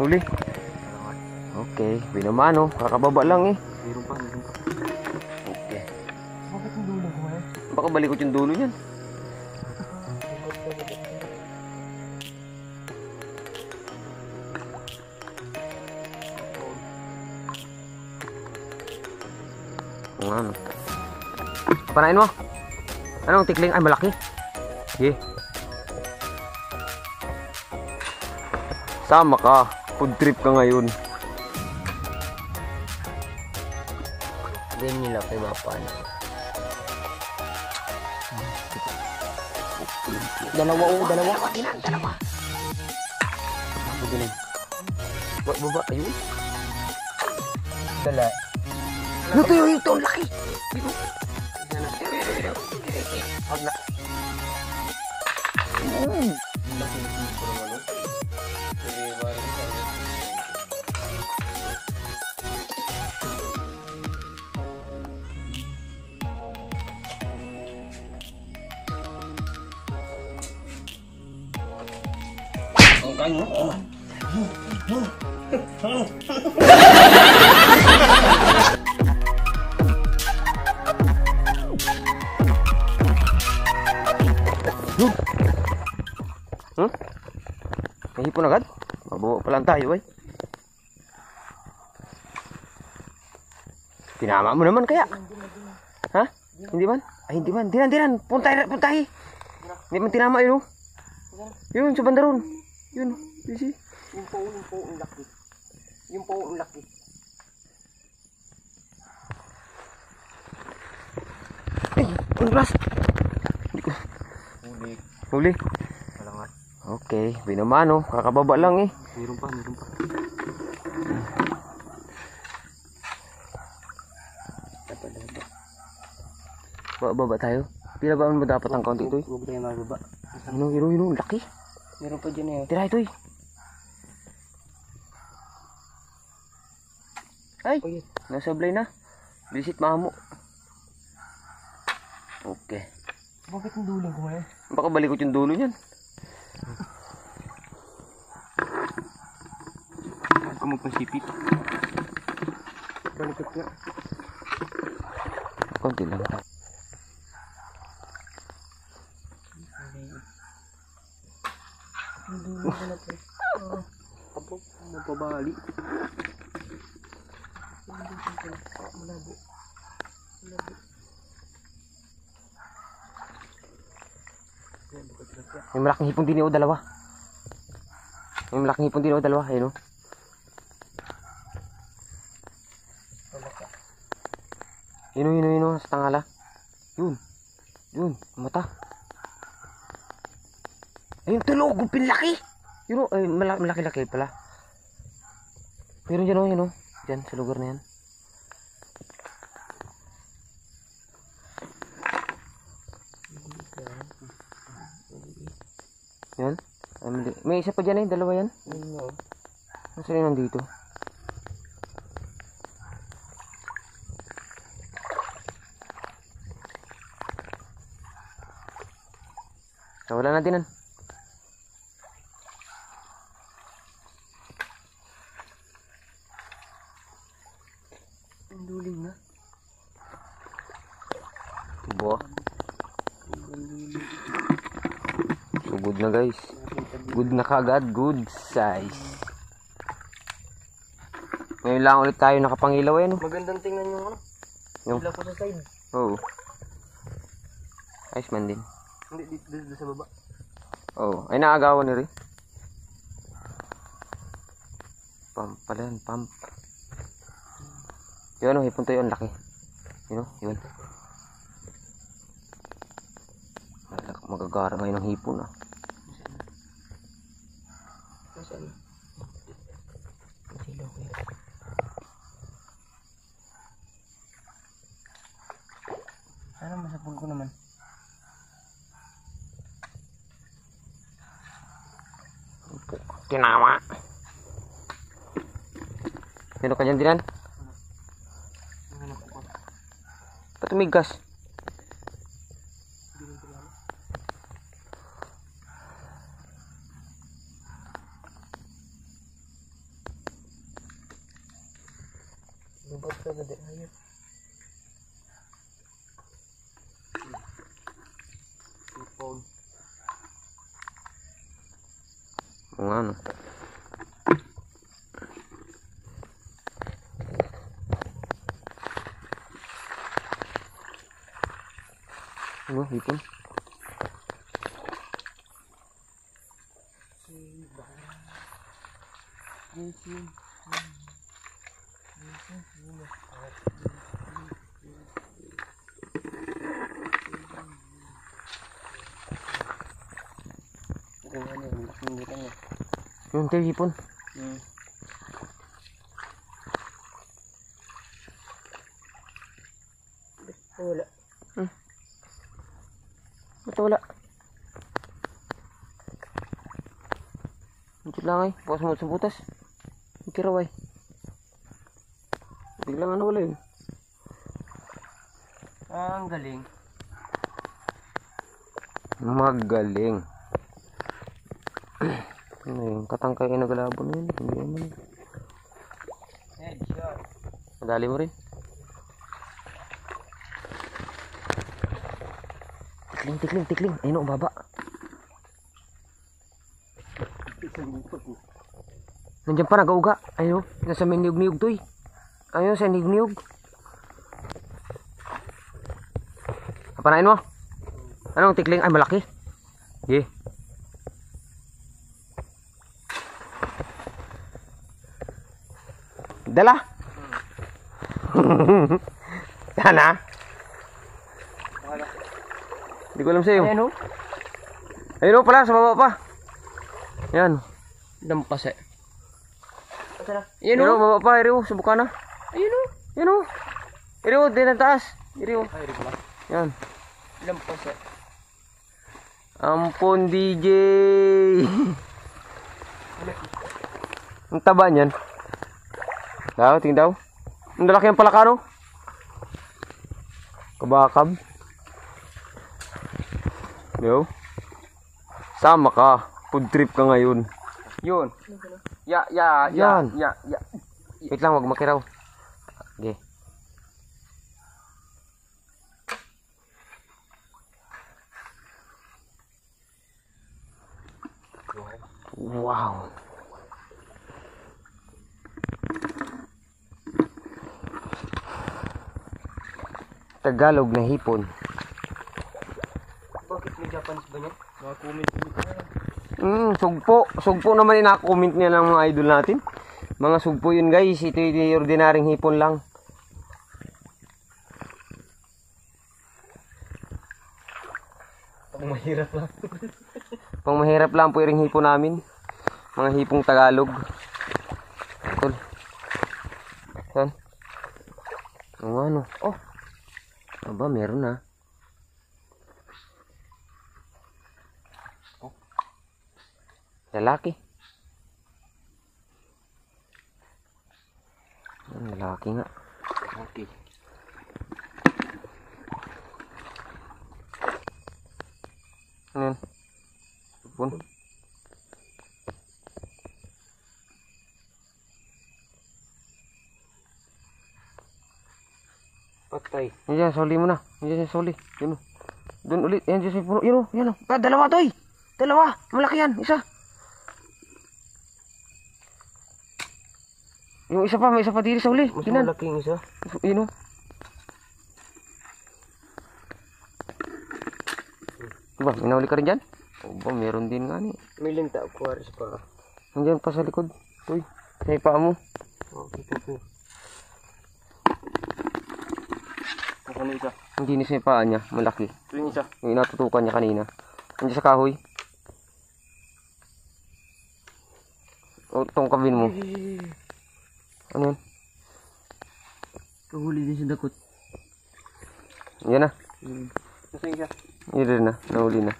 Huli. Okay, binamano. Kakababa lang eh. Meron pa, meron pa. Okay. Bakit yung dulo ko eh? Baka balikot yung dulo niyan. Ano. Panain mo. Anong tikling? Ay, malaki. Sige. Sama ka. Food trip ka ngayon. Ganyan nila kay Mapan. Dalawa o, dalawa. Akin dalawa. Magaling. Ba baba, ayun. Dala. Luto yung ito, laki. Pag na... Hmm? May hipon agad? Mabuo pa lang tayo, ay. Tinama mo naman kaya? Ha? Hindi man? Ay, hindi man. Dinan, dinan. Puntay, puntay. Hindi man tinama yun, oh. Yun, sa banda ron. Yun, busy. Yung po, yung po, ang laki. Yung po, ang laki. Ay, ang glass. Hindi ko. Huli. Huli. Kalangat. Okay, binamano. Kakababa lang eh. Meron pa, meron pa. Baba, tayo. Pila ba mo dapat ang kaunti ito? Huwag tayo mababa. Ano, yun, yun, laki. Meron pa dyan eh. Tira ito eh. Ay, nasablay na. Visit mamo. Okay. bakit yung dulo ko eh? Baka balikot yung dulo niyan. Huwag ka magpasipit. Balikot nga. Konti lang. Yung dulo ko na pre. Ah, Apo, mapabali. Malabo. Malabo. Yan, bukod na siya. May malaking hipon din o dalawa. May malaking hipon din o dalawa. Ayun o. Ka. Yun o, yun o, yun o. Sa tangala. Yun. Yun. Mata. Ayun, tulog. Pinlaki. Yun o. Ay, malaki, malaki-laki pala. Pero dyan o, yun o. Dyan, sa lugar na. Yan. Ay, mali. May isa pa dyan eh. Dalawa yan. Yun nga. oh. Nasaan yung nandito? Nawala na din Ang duling na. Bo. Ang duling. So good na guys. Good na kagad. Good size. Ngayon lang ulit tayo nakapangilaw eh no? Magandang tingnan yung ano. Yung- Ilaw ko sa side. Oo. Ayos man din. Hindi, dito, dito sa baba. Oo. Ay naagawan ni rin. Pump pala yan. Pump. Yun o. Hipon tayo. Ang laki. Yun o. Yun. Magagara ngayon ng hipon ah. Nasaan? Ang ilaw ko yun. Sana masapul ko naman. Tinama. Meron ka dyan dinan? Ang ko. Patumigas. Oo nga no. Ano, hipon? Kung ano, ka niya. Yun, tayo hipon. Hmm. Wala. Ba't wala? Ikit lang ay. Bukas mo sa butas. Ikiraw ay. Biglang ano wala yun. Ah, ang galing. Magaling. Ano yun? Katangkay ay nagalabo na yun. Hindi naman. Headshot. Madali mo rin. Tikling, tikling, tikling. Ayun o, baba. Ipot mo. Nandiyan pa nagauga. Ayun, nasa may niyog-niyog to eh. Ayun, sa niyog-niyog. Apanain mo? Anong tikling? Ay, malaki. Sige. Dala. Wala. Hindi ko alam sa'yo. Ayan o. Ayun o pala, sa baba pa. Yan. Dampas eh. Yan o, baba pa. Iriw, subukan na. Ayun o. Yan o. Iriw, din ang taas. Iriw. Ay, di pala. Yan. Dampas eh. Ampon DJ. Ang taba niyan. Daw, tingin daw. Ang lalaki ang palakano. Kabakab. Yo. Sama ka. Food trip ka ngayon. Yun. Ya, ya, Yan. ya, ya. Wait lang, wag makiraw. Okay. Wow. Tagalog na hipon. Bakit may Japanese ba niya? Mga comment dito. Mm, sugpo. Sugpo naman yung comment niya ng mga idol natin. Mga sugpo yun guys. Ito yung ordinaryong hipon lang. Ang mahirap lang. Pang mahirap lang po yung hipon namin. Mga hipong Tagalog. Tol. Yan. Ang ano. Oh. Aba, meron na. Oh. Lalaki. Lalaki nga. Okay. Ano? Hipon. Patay. Yan dyan, soli mo na. Yan dyan, soli. Yun o. Doon ulit. Yan dyan sa puno. Yun o. Yan o. Ah, dalawa to eh. Dalawa. Malaki yan. Isa. Yung isa pa, may isa pa dito sa uli. Mas Tinan. malaki yung isa. Yun o. Diba, may nahuli ka rin dyan? O ba, meron din nga ni. May linta aquarius pa. Nandiyan pa sa likod. Uy, sa paa mo. Okay, okay. Na isa. Hindi ni sa paa niya. Malaki. Ito yung isa. Yung inatutukan niya kanina. Nandiyan sa kahoy. O, tongkabin mo. Ano yan? Kahuli din sa dakot. Yan na. Hmm. Nasa yung isa? Yun rin na. Nahuli na.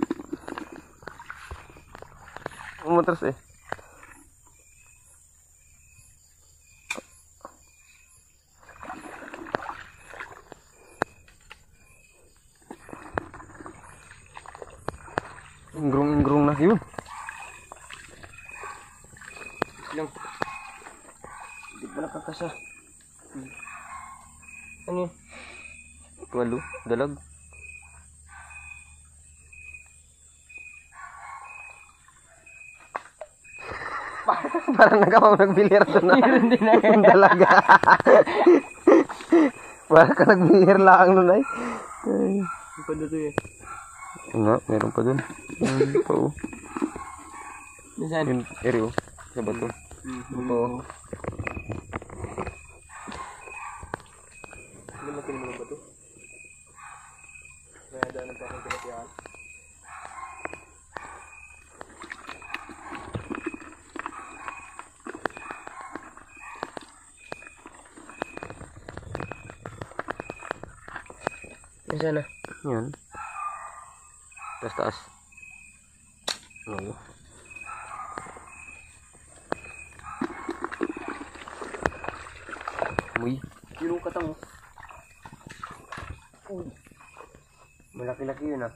Umatras eh. Ingrong-ingrong na. Yun. Lang. Hindi pa nakakasa. Ano yun? Walo. Dalag. Parang nagkapaw nagbilir doon na. Meron din na. Dalaga. Parang ka nagbilir lang nun ay. Ay. Ang panda to eh. Nga, meron pa dun. Ayun pa oh. Nasaan? Eri oh. Sa bato. Ito. Ano laki naman ba to? May daanan pa akong tinatiyan. Nasaan na? Yan. Taas taas. Oo. Uy. Yung katang Uy. Malaki-laki yun ah.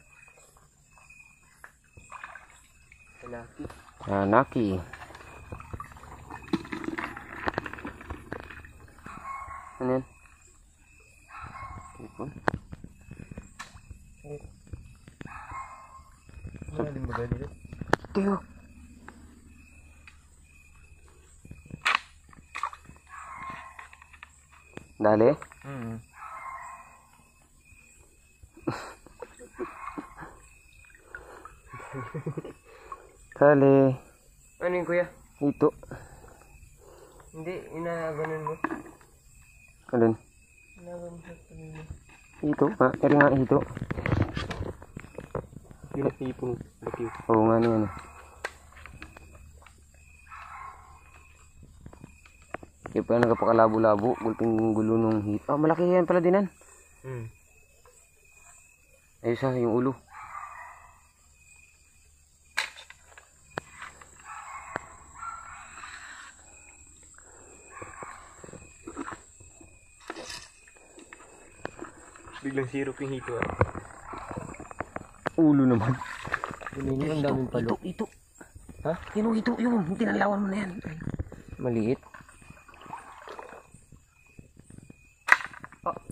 Malaki. Hanaki. Ano yan? Ipon. Wala din ba dito? Tiyo. Dali. Hmm. Dali. Ano yun kuya? Ito. Hindi, inaganon mo. Alin? Inaganon mo. Ito. Ah, eri nga ito. Yung ipong laki. Oo nga niyan. eh. Kaya pa nagpakalabo-labo. Gulping gulo nung hit. Ah, malaki yan pala dinan. Hmm. Ayos ha, yung ulo. Biglang sirop yung hito ah. Ulo naman. Ang daming palo. Ito, ito. Ha? Yun, ito, yun. Tinalawan mo na yan. Maliit.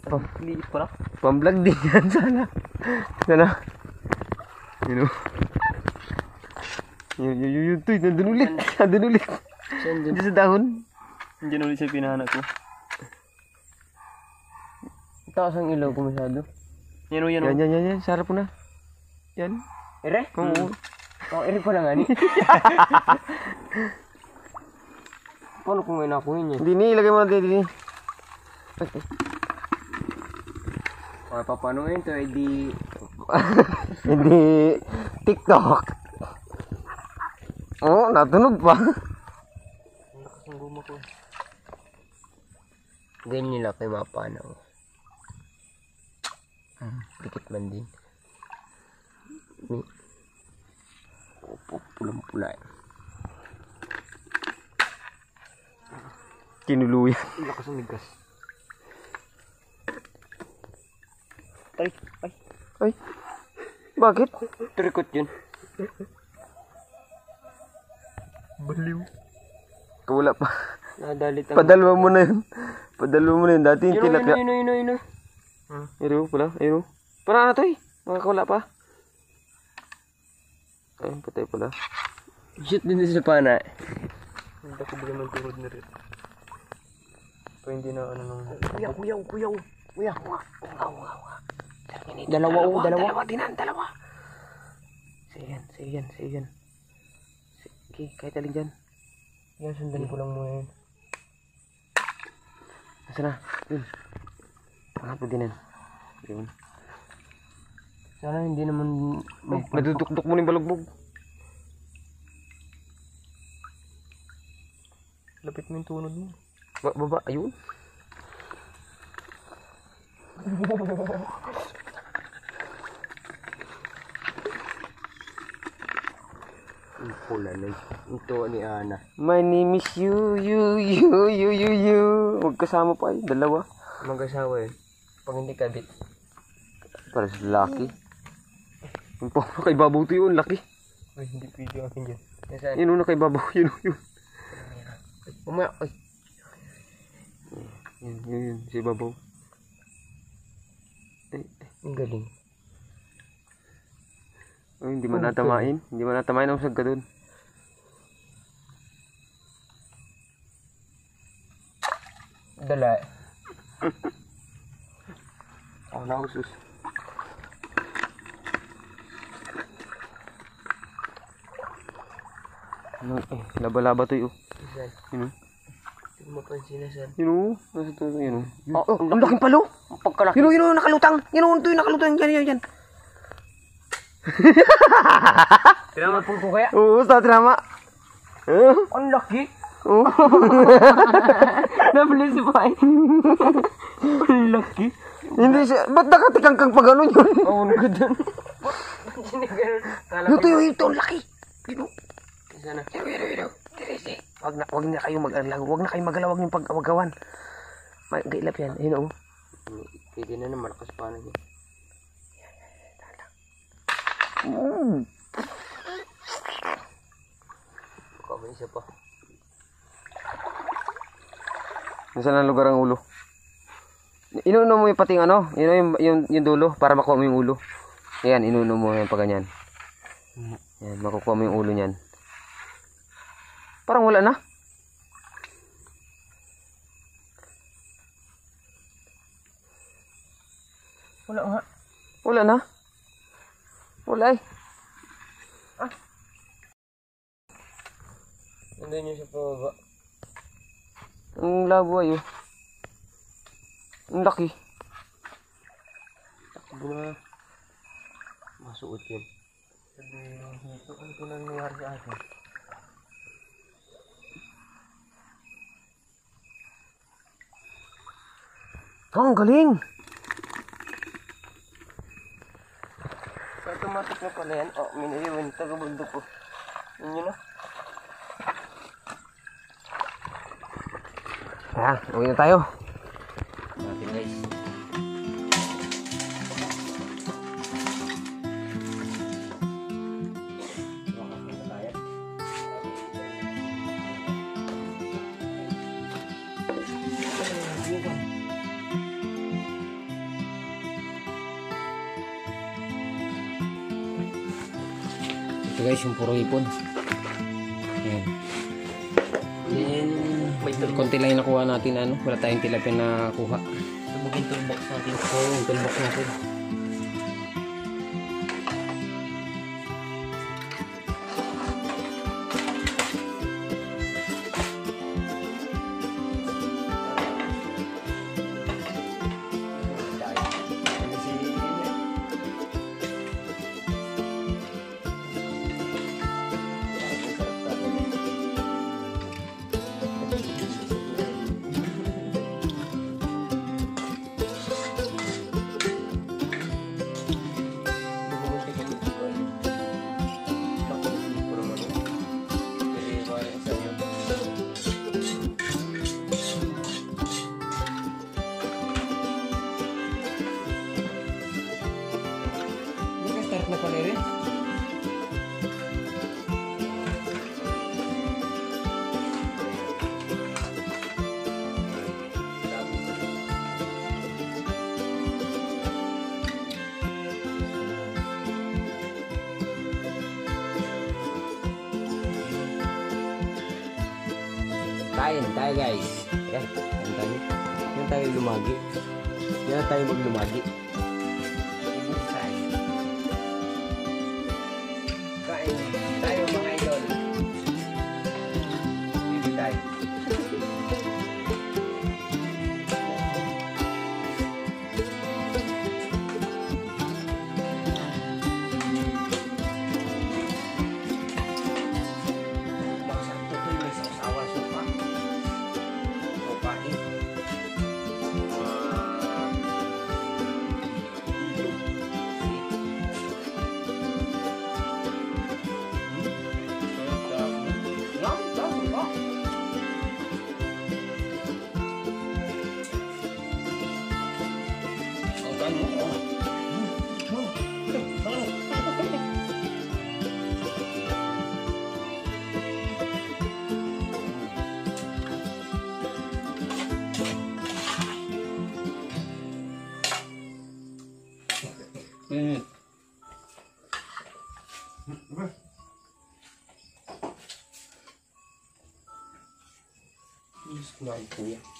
Oh, liit pala. Pamblag din yan sana. Sana. Yun o. Yun, yun, yun, yun, tuy, nandun ulit. Nandun ulit. Saan? Diyan sa dahon. Hindi ulit sa pinahanap ko. Taas ang ilaw ko masyado. Yan o, yan o. Yan, yan, yan, yan. Sarap mo na. Yan. Ere? Oo. Oh, ere pa lang ani. Paano kung may nakuhin niya? Hindi ni, ilagay mo natin dito. Okay, paano yun to? Eh, di... Hindi. TikTok. Oh, natunog pa. Lakas ng guma ko. Ganyan nila kay mapanaw. Hmm, dikit man din. Ni. Opo, pulang-pula. Kinuluyan. Lakas ng ligas. Ay, ay. Ay. Bakit? Trikot yun. Baliw. Wala pa. Nadalit ang... Padalwa mo na yun. Padalwa mo na yun. Dati yung tilapia. yun o, yun o, yun o. Ayun pala. Ayun. Para na to eh. Makakawala pa. Patay pala. Shoot din sa pana. Hindi ko bigyan ng tuhod na rin. Pa hindi na ano nang... Kuya, kuya, kuya, kuya. Dalawa, oh, dalawa. Dalawa dinan, dalawa. Sige yan, sige yan, sige yan. Sige, kahit alin dyan. Yan, sundan ko lang muna yun. Nasa na? Yun. Pangat mo dinan. Yun. Sana hindi naman... Oh, nadudukduk mo na yung balugbog. Lapit mo yung tunod mo. Ba baba, ayun. Pula na ito ni Ana. My name is you, you, you, you, you, you. Huwag kasama pa eh, dalawa. Mag-asawa yun. Pag hindi kabit. Para sa laki. Yung pa, kay babaw to yun, laki. Uy, hindi pwede akin. Nasaan? Yun una kay babaw, yun, yun. Umaya, ay. Yun, yun, yun, si babaw. Ang galing. Ay, hindi man natamain. Hindi man natamain ang usag ka dun. Dala. Ako na usus. Ano eh, laba-laba to yun. Saan? Yun o. Hindi ko mapansin na saan. Yun o. Nasa to, yun o. Oh, oh, ang laking palo. Ang pagkalaki. Yun o, yun o, nakalutang. Yun o, ito yung nakalutang. Yan, yan, yan. Tinamapul ko kaya? Oo, sa tinama. Eh? Ang laki. Oo. Nabili si Pai. Ang laki. Hindi siya, ba't nakatikang kang pag ano yun? Oo, oh, doon. Hindi ganun. Kala Ito yung ito, ang laki. Yun o. Sana. Yun, yun, yun, yun. Direte. Wag na, wag na kayo mag-alaw. Wag na kayo magalaw. Wag niyong pag-awagawan. Magailap yan. Yun o. Pwede na na malakas pa na niya. Mm. Baka may isa pa. Nasaan ang lugar ang ulo? Inuuno mo yung pating ano, yun yung, yung, yung dulo para makuha mo yung ulo. Ayan, inuuno mo yan pa ganyan. Ayan, makukuha mo yung ulo niyan. Parang wala na. Wala nga. Wala na. Wala eh. Nandun yung sa pababa. Ang labo ay oh. Ang laki. Takbo na. Masuot yun. Sabi ng hito, ano po nangyayari sa atin? Oh, ang galing. So, automatic na pala yan. Oh, miniliwan. Taga-bundok ko. Yun yun ah. Ayan, uwi na tayo. Guys, yung puro ipon. Ayan. Yan, may tulbok. Konti lang yung nakuha natin ano. Wala tayong tilapia na kuha. Tulbogin tulbok natin. Oo, oh, toolbox natin. Guys. Yan, kain tayo. Yan tayo lumagi. Yan tayo maglumagi. Kain Ah.